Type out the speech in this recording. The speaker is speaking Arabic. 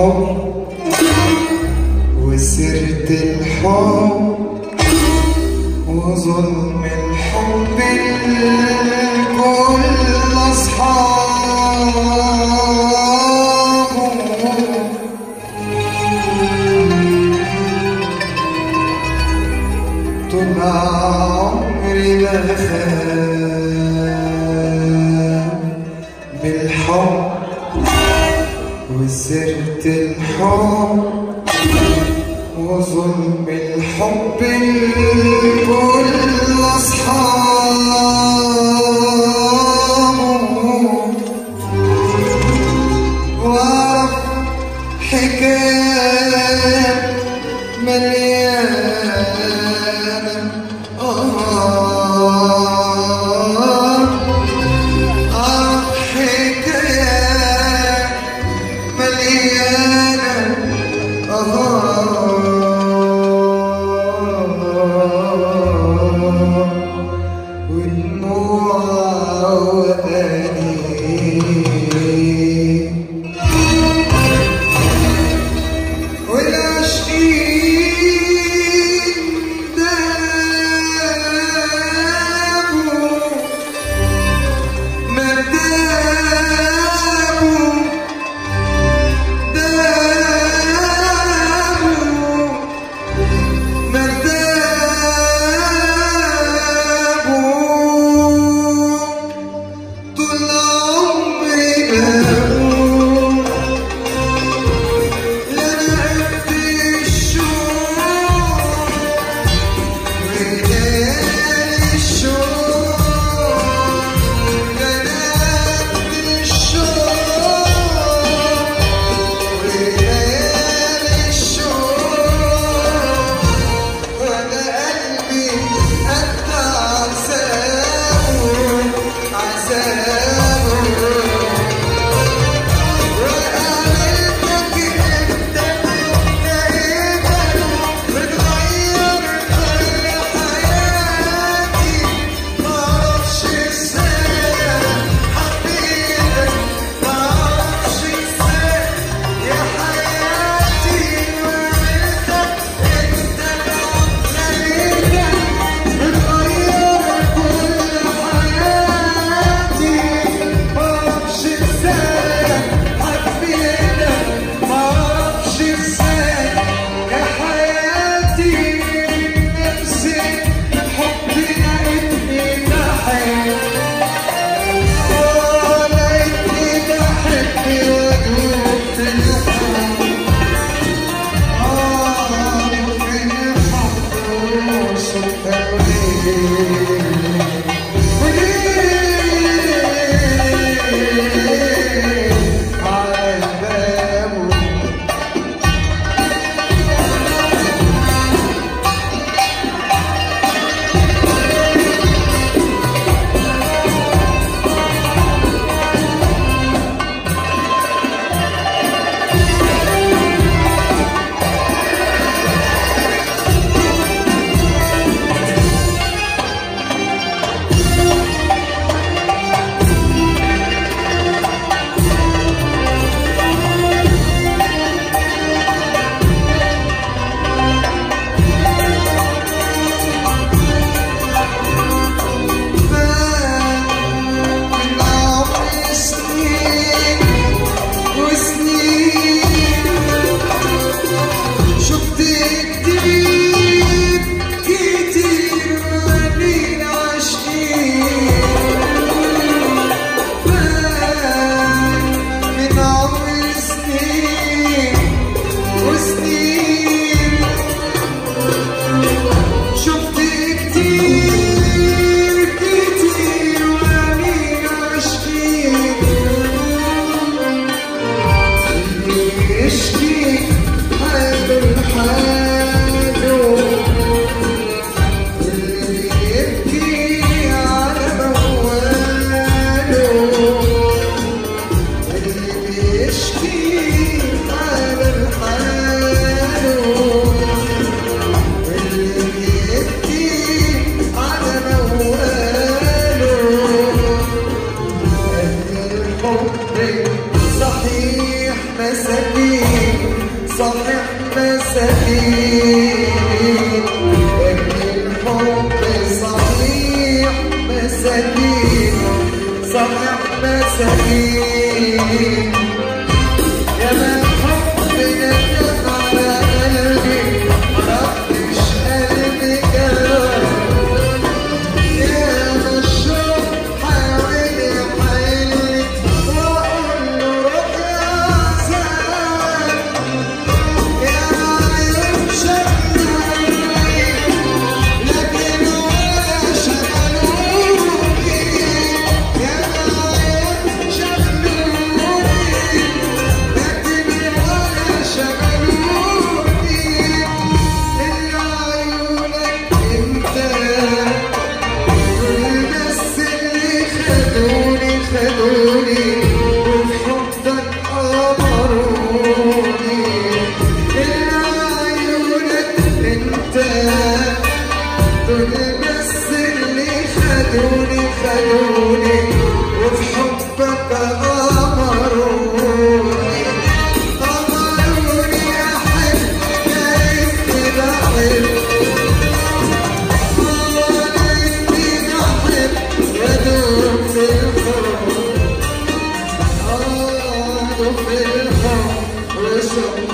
الحب وسيرة الحب وظلم الحب الكل أصحابه. طول عمري بالحب وسرت الحب وظلم الحب الكل أصحابه صحيح مساكين صحيح مساكين. لكن الحب صحيح مساكين صحيح مساكين. الكتاب دول بس اللي خدوني خدوني وفي حبك غمروني غمروني يا حب يا انت بحب Oh,